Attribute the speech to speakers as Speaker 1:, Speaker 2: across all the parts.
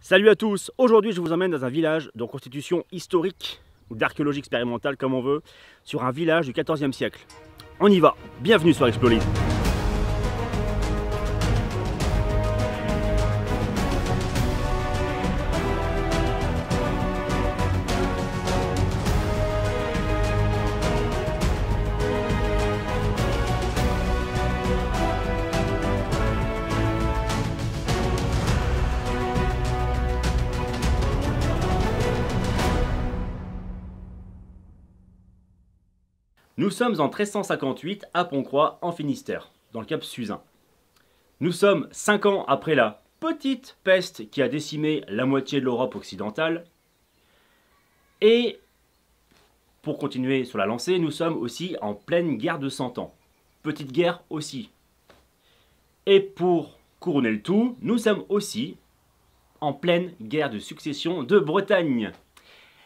Speaker 1: Salut à tous, aujourd'hui je vous emmène dans un village de reconstitution historique ou d'archéologie expérimentale comme on veut, sur un village du 14e siècle. On y va, bienvenue sur Explolise Nous sommes en 1358 à Pontcroix, en Finistère, dans le Cap Suzin. Nous sommes 5 ans après la petite peste qui a décimé la moitié de l'Europe occidentale. Et pour continuer sur la lancée, nous sommes aussi en pleine guerre de 100 ans. Petite guerre aussi. Et pour couronner le tout, nous sommes aussi en pleine guerre de succession de Bretagne.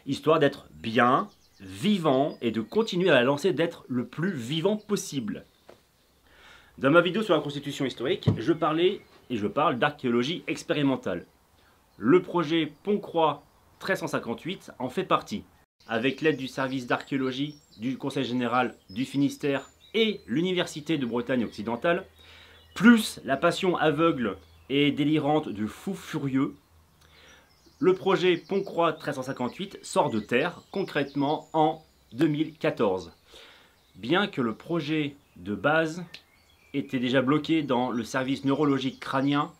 Speaker 1: Histoire d'être bien vivant et de continuer à la lancer d'être le plus vivant possible. Dans ma vidéo sur la constitution historique, je parlais et je parle d'archéologie expérimentale. Le projet Pont-Croix 1358 en fait partie. Avec l'aide du service d'archéologie du Conseil général du Finistère et l'Université de Bretagne occidentale, plus la passion aveugle et délirante du fou furieux le projet Pont-Croix 1358 sort de terre concrètement en 2014. Bien que le projet de base était déjà bloqué dans le service neurologique crânien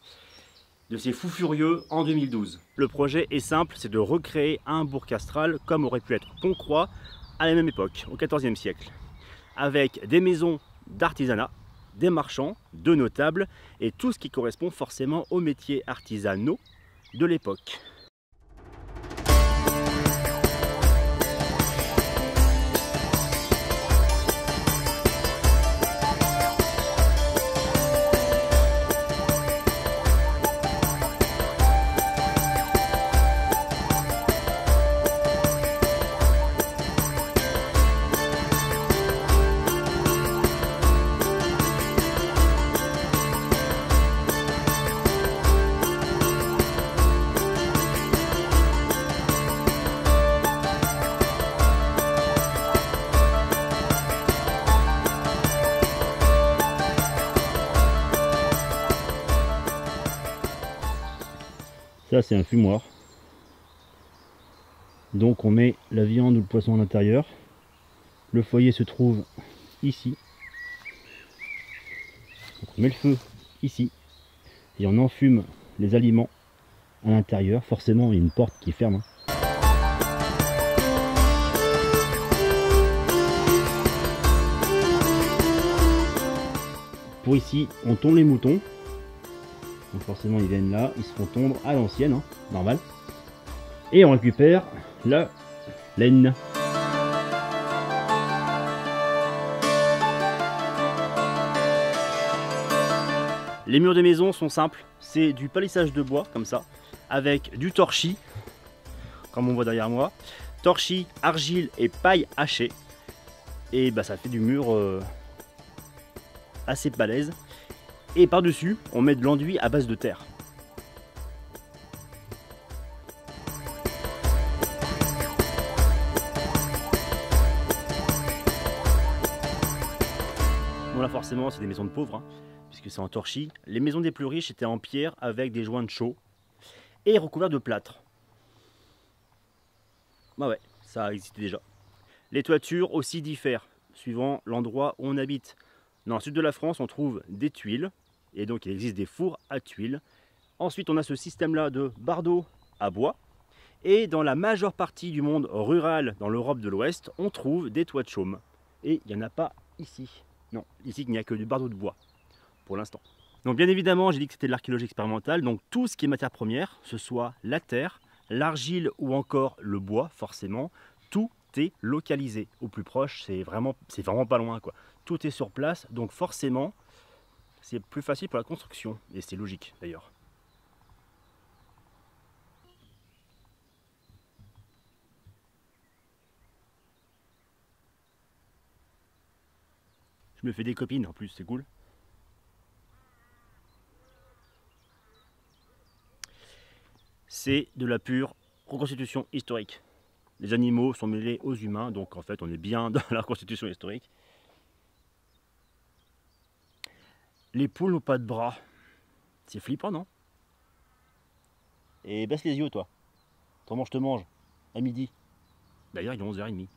Speaker 1: de ces fous furieux en 2012. Le projet est simple, c'est de recréer un bourg castral comme aurait pu être Pont-Croix à la même époque, au XIVe siècle, avec des maisons d'artisanat, des marchands, de notables et tout ce qui correspond forcément aux métiers artisanaux de l'époque. C'est un fumoir. Donc on met la viande ou le poisson à l'intérieur. Le foyer se trouve ici. on met le feu ici. Et on enfume les aliments à l'intérieur. Forcément, il y a une porte qui ferme. Hein. Pour ici, on tourne les moutons. Donc forcément ils viennent là, ils se font tondre à l'ancienne, hein, normal. Et on récupère la laine. Les murs des maisons sont simples, c'est du palissage de bois comme ça, avec du torchis, comme on voit derrière moi, torchis, argile et paille hachée. Et bah ça fait du mur euh, assez balèze. Et par-dessus, on met de l'enduit à base de terre. Bon là forcément c'est des maisons de pauvres, hein, puisque c'est en torchis. Les maisons des plus riches étaient en pierre avec des joints de chaux et recouverts de plâtre. Bah ouais, ça existait déjà. Les toitures aussi diffèrent, suivant l'endroit où on habite. Dans le sud de la France, on trouve des tuiles, et donc il existe des fours à tuiles. Ensuite on a ce système là de bardeaux à bois. Et dans la majeure partie du monde rural, dans l'Europe de l'Ouest, on trouve des toits de chaume. Et il n'y en a pas ici. Non, ici il n'y a que du bardeau de bois, pour l'instant. Donc bien évidemment, j'ai dit que c'était de l'archéologie expérimentale, donc tout ce qui est matière première, ce soit la terre, l'argile ou encore le bois, forcément, tout est localisé. Au plus proche, c'est vraiment, vraiment pas loin. Tout est sur place, donc forcément, c'est plus facile pour la construction. Et c'est logique d'ailleurs. Je me fais des copines en plus, c'est cool. c'est de la pure reconstitution historique. Les animaux sont mêlés aux humains, donc en fait on est bien dans la reconstitution historique. Les poules n'ont pas de bras. C'est flippant, non? Et baisse les yeux, toi. Comment je te mange? À midi. D'ailleurs, il est 11h30.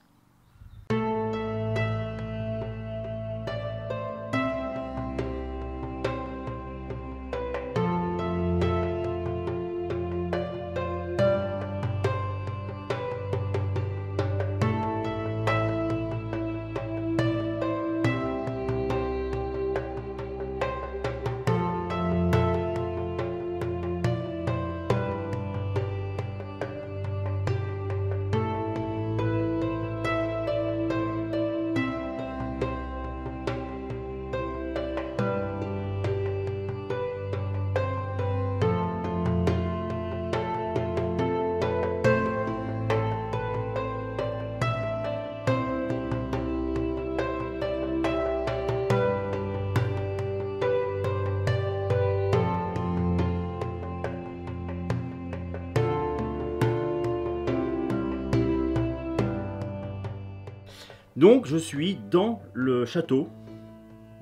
Speaker 1: Donc je suis dans le château,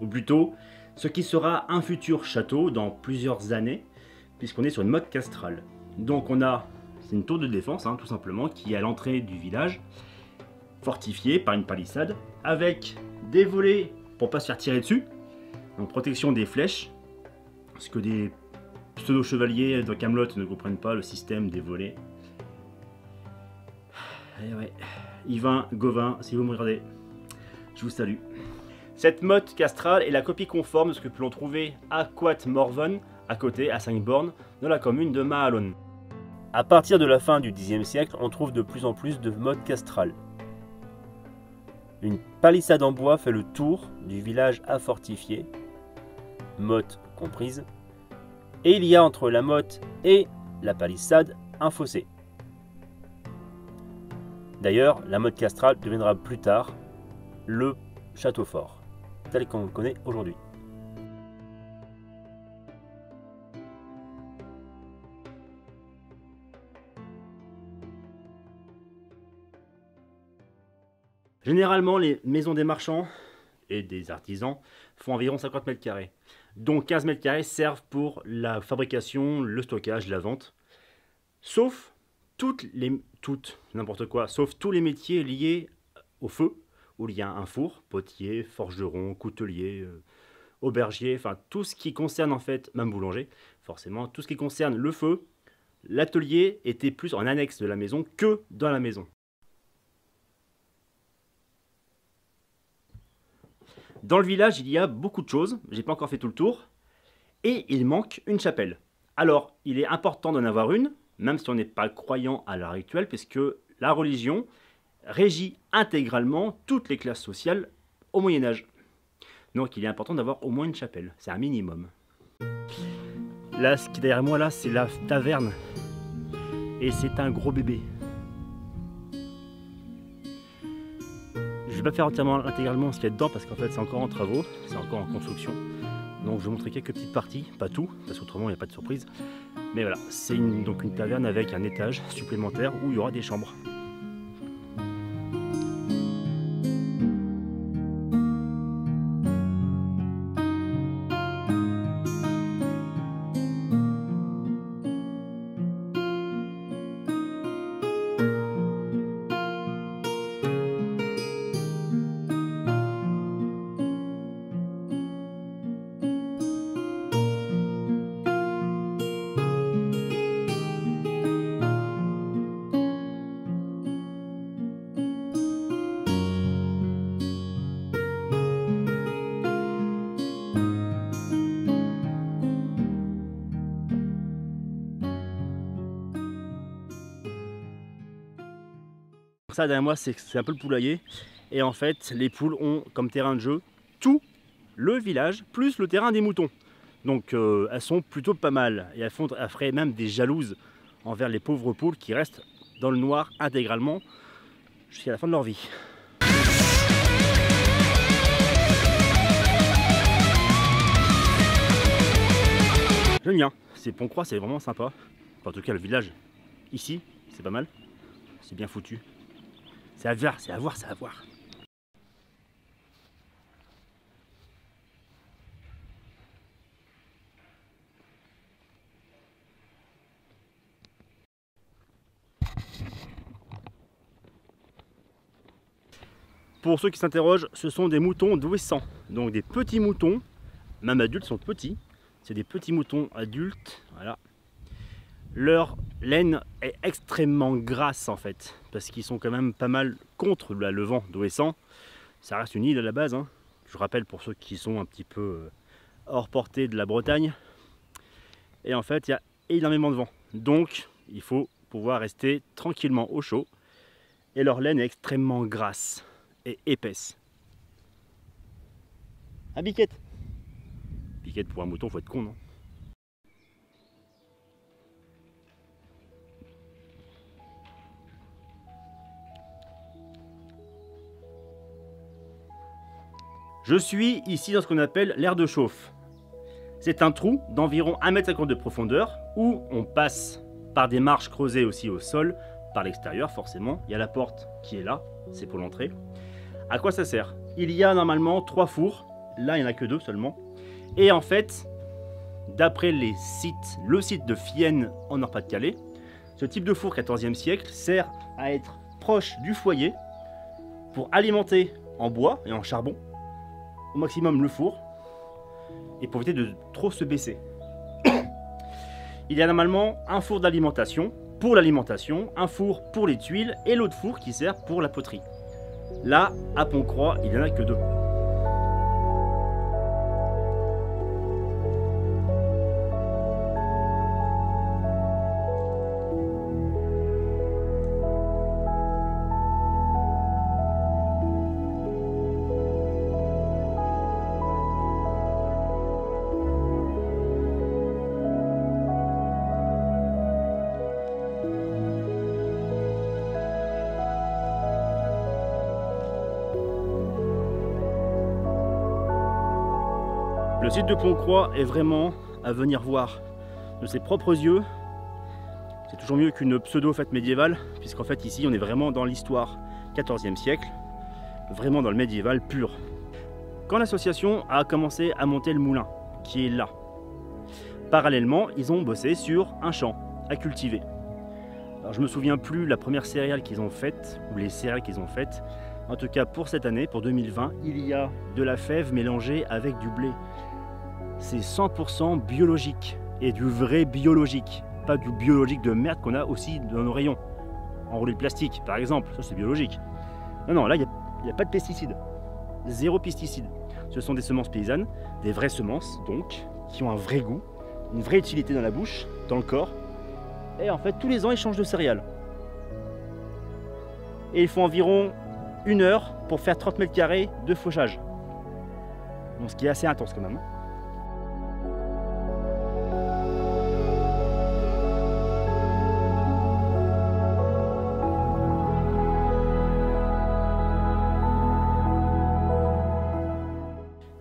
Speaker 1: ou plutôt ce qui sera un futur château dans plusieurs années, puisqu'on est sur une mode castrale. Donc on a, c'est une tour de défense hein, tout simplement, qui est à l'entrée du village, fortifiée par une palissade, avec des volets pour pas se faire tirer dessus, donc protection des flèches, parce que des pseudo-chevaliers de Camelot ne comprennent pas le système des volets. Et eh ouais. Yvain, Gauvin, si vous me regardez, je vous salue. Cette motte castrale est la copie conforme de ce que l'on trouver à Quat Morven, à côté, à Saint-Born, dans la commune de Mahalon. À partir de la fin du Xe siècle, on trouve de plus en plus de mottes castrales. Une palissade en bois fait le tour du village à fortifier, motte comprise, et il y a entre la motte et la palissade un fossé. D'ailleurs, la mode castrale deviendra plus tard le château fort, tel qu'on le connaît aujourd'hui. Généralement, les maisons des marchands et des artisans font environ 50 mètres carrés, dont 15 mètres carrés servent pour la fabrication, le stockage, la vente, sauf toutes les, toutes, n'importe quoi, sauf tous les métiers liés au feu, où il y a un four, potier, forgeron, coutelier, euh, aubergier, enfin tout ce qui concerne en fait, même boulanger, forcément, tout ce qui concerne le feu, l'atelier était plus en annexe de la maison que dans la maison. Dans le village, il y a beaucoup de choses, j'ai pas encore fait tout le tour, et il manque une chapelle. Alors, il est important d'en avoir une, même si on n'est pas croyant à l'heure actuelle, puisque la religion régit intégralement toutes les classes sociales au Moyen Âge. Donc il est important d'avoir au moins une chapelle, c'est un minimum. Là, ce qui est derrière moi, là, c'est la taverne. Et c'est un gros bébé. Je vais pas faire entièrement intégralement ce qu'il y a dedans parce qu'en fait c'est encore en travaux, c'est encore en construction. Donc je vais montrer quelques petites parties, pas tout, parce qu'autrement il n'y a pas de surprise. Mais voilà, c'est donc une taverne avec un étage supplémentaire où il y aura des chambres. Ça derrière moi c'est un peu le poulailler et en fait les poules ont comme terrain de jeu tout le village plus le terrain des moutons. Donc euh, elles sont plutôt pas mal et elles, font, elles feraient même des jalouses envers les pauvres poules qui restent dans le noir intégralement jusqu'à la fin de leur vie. J'aime bien, ces ponts croix c'est vraiment sympa. en tout cas le village, ici, c'est pas mal. C'est bien foutu. C'est à voir, c'est à voir, c'est à voir. Pour ceux qui s'interrogent, ce sont des moutons d'ouessant. Donc des petits moutons, même adultes sont petits. C'est des petits moutons adultes. Voilà. Leur laine est extrêmement grasse en fait, parce qu'ils sont quand même pas mal contre le vent d'ouessant. Ça reste une île à la base. Hein. Je rappelle pour ceux qui sont un petit peu euh, hors portée de la Bretagne. Et en fait, il y a énormément de vent. Donc, il faut pouvoir rester tranquillement au chaud. Et leur laine est extrêmement grasse et épaisse. Ah, biquette Biquette pour un mouton, faut être con, non? Je suis ici dans ce qu'on appelle l'air de chauffe. C'est un trou d'environ 1,50 m de profondeur où on passe par des marches creusées aussi au sol, par l'extérieur forcément. Il y a la porte qui est là, c'est pour l'entrée. À quoi ça sert? Il y a normalement trois fours, là il n'y en a que deux seulement. Et en fait, d'après les sites, le site de Fienne en Nord-Pas-de-Calais, ce type de four 14e siècle sert à être proche du foyer pour alimenter en bois et en charbon au maximum le four et pour éviter de trop se baisser. Il y a normalement un four d'alimentation pour l'alimentation, un four pour les tuiles et l'autre four qui sert pour la poterie. Là, à Pont-Croix, il n'y en a que deux. Le site de Pont-Croix est vraiment à venir voir de ses propres yeux. C'est toujours mieux qu'une pseudo-fête médiévale, puisqu'en fait ici on est vraiment dans l'histoire 14e siècle, vraiment dans le médiéval pur. Quand l'association a commencé à monter le moulin, qui est là, parallèlement ils ont bossé sur un champ à cultiver. Alors je me souviens plus la première céréale qu'ils ont faite, ou les céréales qu'ils ont faites, en tout cas pour cette année, pour 2020, il y a de la fève mélangée avec du blé c'est 100% biologique et du vrai biologique, pas du biologique de merde qu'on a aussi dans nos rayons. Enroulé de plastique, par exemple, ça c'est biologique. Non, non, là, il n'y a, pas de pesticides. Zéro pesticides. Ce sont des semences paysannes, des vraies semences, donc, qui ont un vrai goût, une vraie utilité dans la bouche, dans le corps. Et en fait, tous les ans, ils changent de céréales. Et il faut environ une heure pour faire 30 mètres carrés de fauchage. Ce qui est assez intense quand même.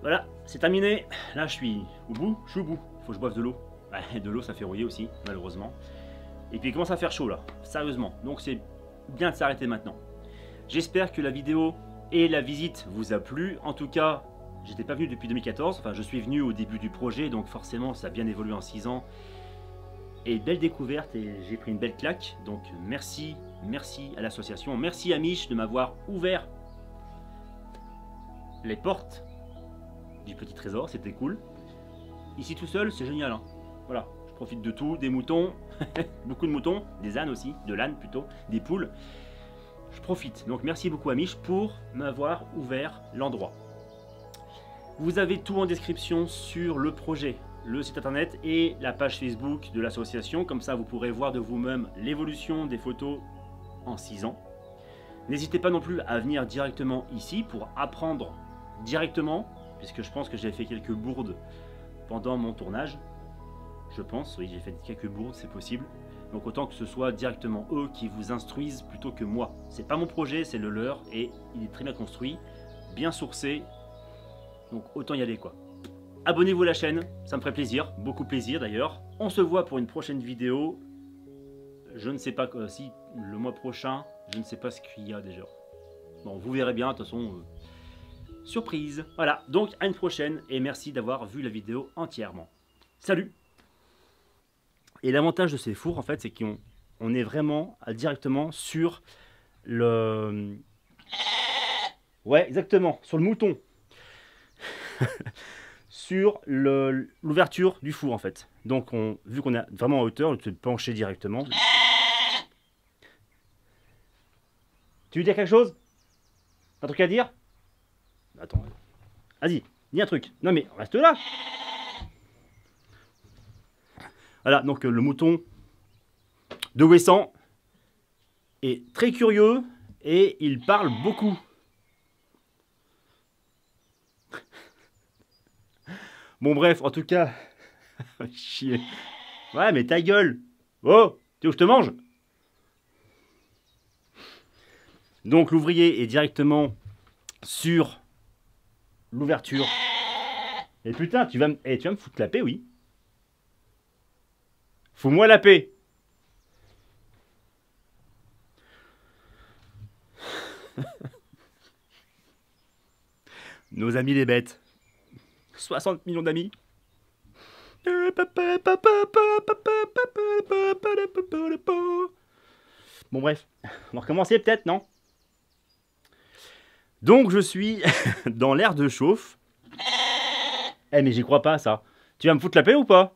Speaker 1: Hein. c'est terminé. Là, je suis au bout. Je suis au bout. Faut que je boive de l'eau. de l'eau, ça fait rouiller aussi, malheureusement. Et puis, il commence à faire chaud là. Sérieusement. Donc, c'est bien de s'arrêter maintenant. J'espère que la vidéo et la visite vous a plu. En tout cas, j'étais pas venu depuis 2014. Enfin, je suis venu au début du projet. Donc, forcément, ça a bien évolué en 6 ans. Et belle découverte et j'ai pris une belle claque. Donc, merci, merci à l'association. Merci à Mich de m'avoir ouvert les portes du petit trésor, c'était cool. Ici tout seul, c'est génial. Hein. Voilà, je profite de tout, des moutons, beaucoup de moutons, des ânes aussi, de l'âne plutôt, des poules. Je profite. Donc merci beaucoup à Mich pour m'avoir ouvert l'endroit. Vous avez tout en description sur le projet, le site internet et la page Facebook de l'association. Comme ça, vous pourrez voir de vous-même l'évolution des photos en 6 ans. N'hésitez pas non plus à venir directement ici pour apprendre directement puisque je pense que j'ai fait quelques bourdes pendant mon tournage. Je pense, oui, j'ai fait quelques bourdes, c'est possible. Donc autant que ce soit directement eux qui vous instruisent plutôt que moi. C'est pas mon projet, c'est le leur et il est très bien construit, bien sourcé. Donc autant y aller quoi. Abonnez-vous à la chaîne, ça me ferait plaisir, beaucoup plaisir d'ailleurs. On se voit pour une prochaine vidéo. je ne sais pas euh, si le mois prochain, je ne sais pas ce qu'il y a déjà. Bon, vous verrez bien, de toute façon, euh, surprise. Voilà, donc à une prochaine et merci d'avoir vu la vidéo entièrement. Salut Et l'avantage de ces fours, en fait, c'est qu'on on est vraiment directement sur le... Ouais, exactement, sur le mouton. sur l'ouverture du four, en fait. Donc, on, vu qu'on est vraiment en hauteur, on peut pencher directement. Tu veux dire quelque chose? Un truc à dire? Attends. Vas-y, dis un truc. Non mais reste là. Voilà, donc euh, le mouton de Wesson est très curieux et il parle beaucoup. Bon bref, en tout cas, chier. Ouais, mais ta gueule. Oh, tu veux que je te mange? Donc l'ouvrier est directement sur l'ouverture. Et putain, tu vas, me, eh, tu vas me foutre la paix, oui. Fous-moi la paix. Nos amis les bêtes. 60 millions d'amis. Bon bref, on va recommencer peut-être, non? Donc je suis dans l'air de chauffe. Eh mais j'y crois pas ça. Tu vas me foutre la paix ou pas?